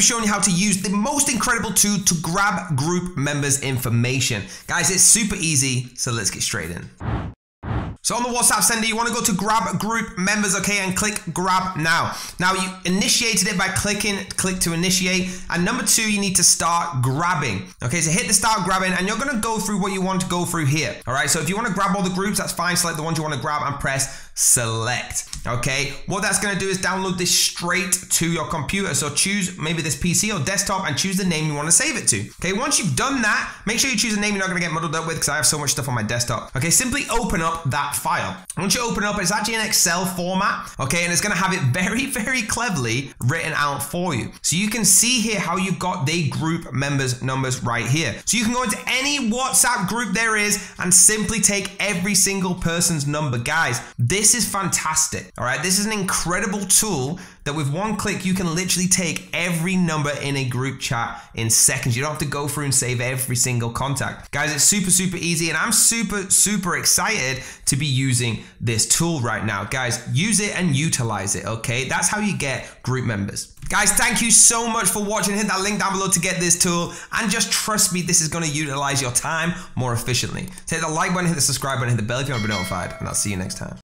be showing you how to use the most incredible tool to grab group members' information. Guys, it's super easy, so let's get straight in. So on the WhatsApp sender, you want to go to grab group members, okay, and click grab now. Now you initiated it by clicking click to initiate. And number two, you need to start grabbing. Okay, so hit the start grabbing and you're going to go through what you want to go through here. All right, so if you want to grab all the groups, that's fine. Select the ones you want to grab and press select. Okay, what that's going to do is download this straight to your computer. So choose maybe this PC or desktop and choose the name you want to save it to. Okay, once you've done that, make sure you choose a name you're not going to get muddled up with because I have so much stuff on my desktop. Okay, simply open up that file. Once you open up, it's actually an Excel format. Okay, and it's going to have it very, very cleverly written out for you. So you can see here how you've got the group members numbers right here. So you can go into any WhatsApp group there is and simply take every single person's number. Guys, this is fantastic. All right, this is an incredible tool that with one click you can literally take every number in a group chat in seconds. You don't have to go through and save every single contact. Guys, it's super, super easy and I'm super, super excited to be using this tool right now. Guys, use it and utilize it, okay? That's how you get group members. Guys, thank you so much for watching. Hit that link down below to get this tool and just trust me, this is gonna utilize your time more efficiently. So hit the like button, hit the subscribe button, hit the bell if you want to be notified and I'll see you next time.